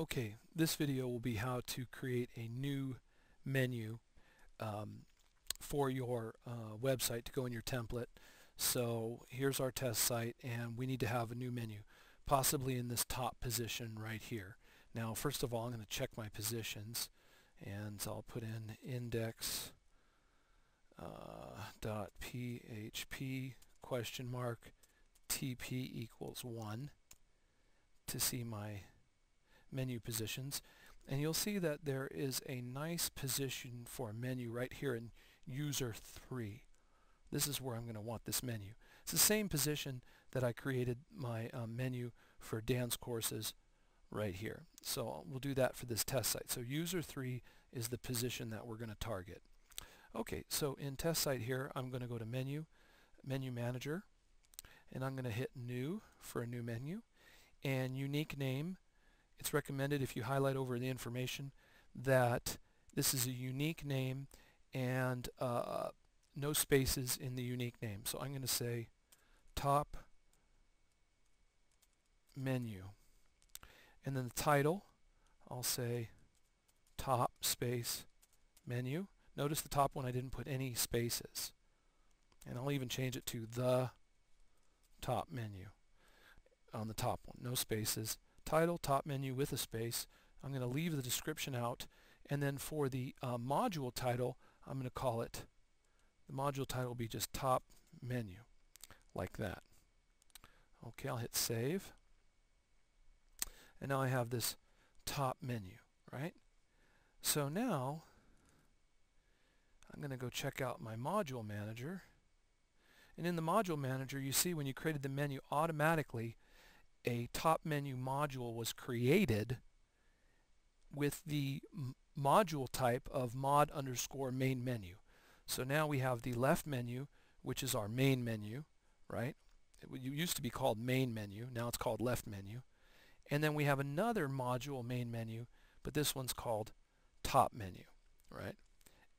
Okay, this video will be how to create a new menu um, for your uh, website to go in your template. So here's our test site and we need to have a new menu, possibly in this top position right here. Now first of all I'm going to check my positions and I'll put in index uh, dot php question mark tp equals 1 to see my menu positions and you'll see that there is a nice position for a menu right here in user 3 this is where I'm going to want this menu. It's the same position that I created my um, menu for danscourses right here. So we'll do that for this test site. So user 3 is the position that we're going to target. Okay so in test site here I'm going to go to menu menu manager and I'm going to hit new for a new menu and unique name it's recommended if you highlight over the information that this is a unique name and uh, no spaces in the unique name. So I'm going to say top menu. And then the title, I'll say top space menu. Notice the top one I didn't put any spaces. And I'll even change it to the top menu on the top one, no spaces title, top menu with a space. I'm going to leave the description out and then for the uh, module title I'm going to call it, the module title will be just top menu like that. Okay, I'll hit save and now I have this top menu, right? So now I'm going to go check out my module manager and in the module manager you see when you created the menu automatically a top menu module was created with the module type of mod underscore main menu. So now we have the left menu, which is our main menu, right? It used to be called main menu, now it's called left menu. And then we have another module main menu, but this one's called top menu, right?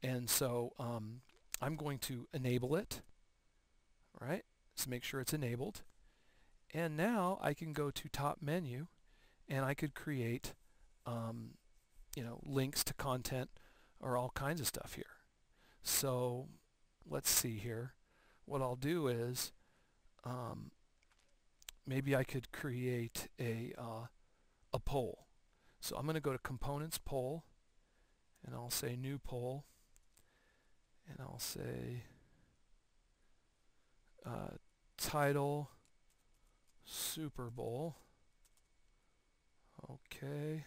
And so um, I'm going to enable it, right? So make sure it's enabled. And now I can go to top menu and I could create um, you know links to content or all kinds of stuff here. So let's see here. What I'll do is um, maybe I could create a uh, a poll. So I'm going to go to components poll and I'll say new poll and I'll say uh, title Super Bowl. Okay.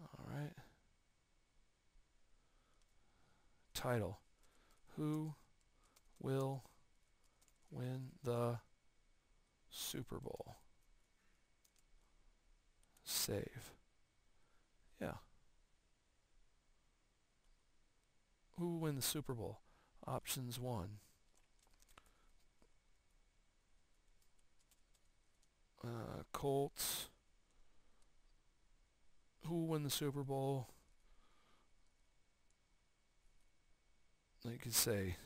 All right. Title. Who will win the Super Bowl? Save. Yeah. Who will win the Super Bowl? Options 1. Uh, Colts. Who will win the Super Bowl? You could say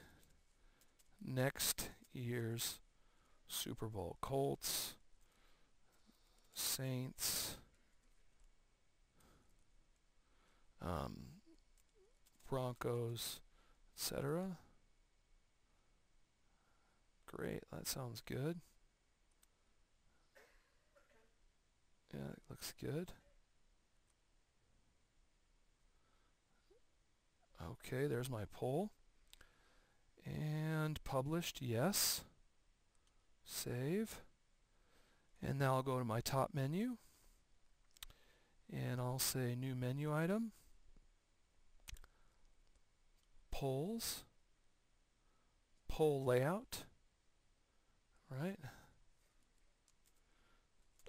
next year's Super Bowl. Colts, Saints, um, Broncos, etc. Great, that sounds good. Yeah, it looks good. Okay, there's my poll. And published, yes. Save. And now I'll go to my top menu. And I'll say new menu item. Polls. Poll layout. Right.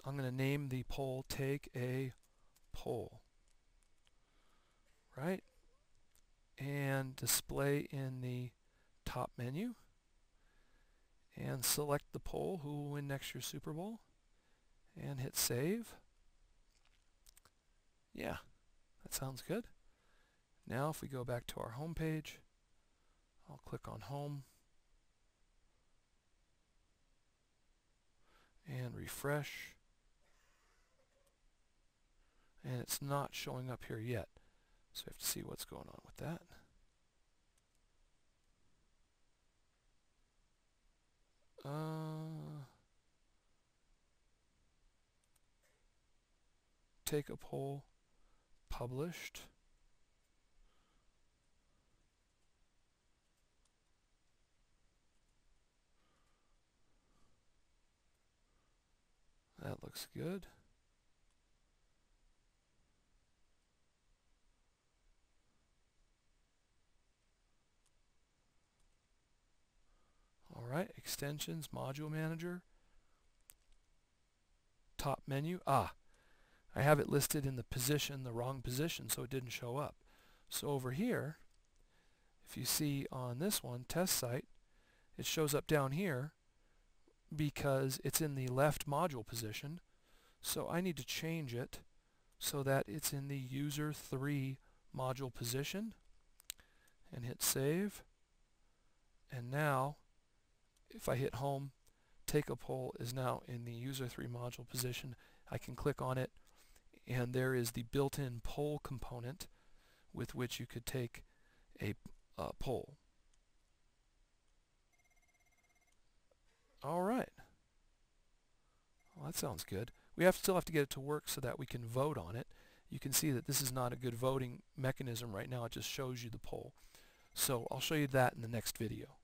I'm going to name the poll take a poll. Right? And display in the top menu. And select the poll, who will win next year's Super Bowl. And hit save. Yeah, that sounds good. Now if we go back to our home page, I'll click on home and refresh and it's not showing up here yet. So we have to see what's going on with that. Uh, take a poll published. That looks good. All right, extensions, module manager, top menu. Ah, I have it listed in the position, the wrong position, so it didn't show up. So over here, if you see on this one, test site, it shows up down here because it's in the left module position. So I need to change it so that it's in the user 3 module position and hit save. And now, if I hit home, take a poll is now in the user 3 module position. I can click on it and there is the built-in poll component with which you could take a uh, poll. All right. Well, that sounds good. We have still have to get it to work so that we can vote on it. You can see that this is not a good voting mechanism right now. It just shows you the poll. So I'll show you that in the next video.